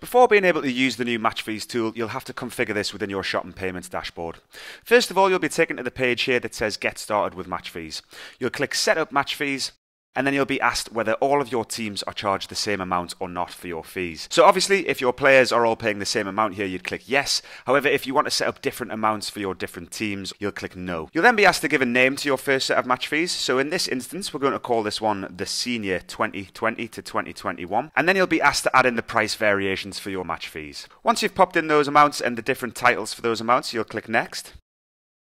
Before being able to use the new match fees tool, you'll have to configure this within your shop and payments dashboard. First of all, you'll be taken to the page here that says get started with match fees. You'll click set up match fees and then you'll be asked whether all of your teams are charged the same amount or not for your fees. So obviously, if your players are all paying the same amount here, you'd click yes. However, if you want to set up different amounts for your different teams, you'll click no. You'll then be asked to give a name to your first set of match fees. So in this instance, we're going to call this one the Senior 2020 to 2021. And then you'll be asked to add in the price variations for your match fees. Once you've popped in those amounts and the different titles for those amounts, you'll click next.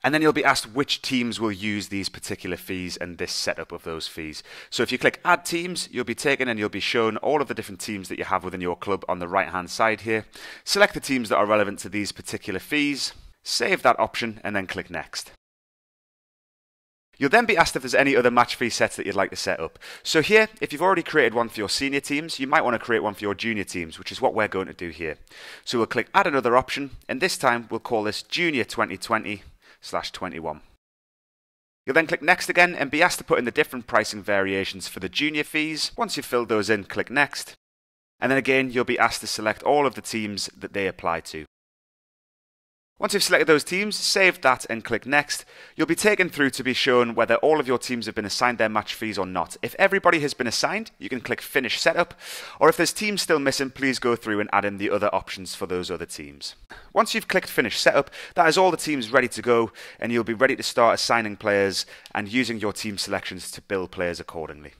And then you'll be asked which teams will use these particular fees and this setup of those fees. So if you click add teams, you'll be taken and you'll be shown all of the different teams that you have within your club on the right hand side here. Select the teams that are relevant to these particular fees, save that option and then click next. You'll then be asked if there's any other match fee sets that you'd like to set up. So here, if you've already created one for your senior teams, you might want to create one for your junior teams, which is what we're going to do here. So we'll click add another option, and this time we'll call this Junior 2020 slash 21. You'll then click next again and be asked to put in the different pricing variations for the junior fees. Once you've filled those in, click next. And then again, you'll be asked to select all of the teams that they apply to. Once you've selected those teams, save that and click Next. You'll be taken through to be shown whether all of your teams have been assigned their match fees or not. If everybody has been assigned, you can click Finish Setup, or if there's teams still missing, please go through and add in the other options for those other teams. Once you've clicked Finish Setup, that is all the teams ready to go, and you'll be ready to start assigning players and using your team selections to build players accordingly.